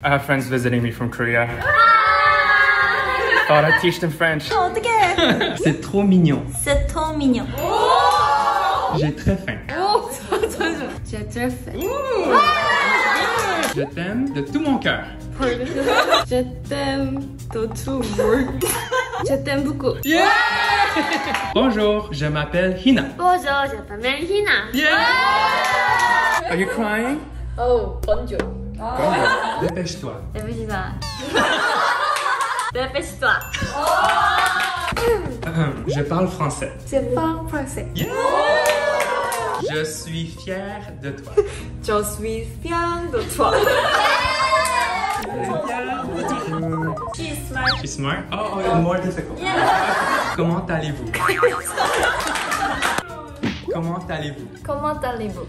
I have friends visiting me from Korea. Thought I'd teach them French. 어떡해. C'est trop mignon. C'est trop mignon. J'ai très faim. J'ai très fait. Je t'aime de tout mon cœur. Je t'aime de tout mon Je t'aime beaucoup. Bonjour, je m'appelle Hina. Bonjour, je m'appelle Hina. Are you crying? Oh, bonjour. Dépêche-toi. Dépêche-toi. Dépêche-toi. Je parle français. Je parle français. Je suis fier de toi. Je suis fière de toi. She's smart. She's smart? Oh, oh more difficult. Comment allez-vous? Comment allez-vous? Comment allez-vous?